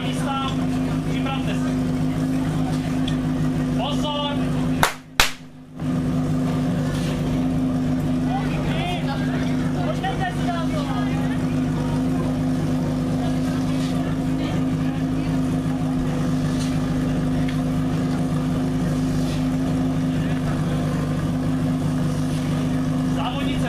na místa, připravte se. Pozor! Závodnice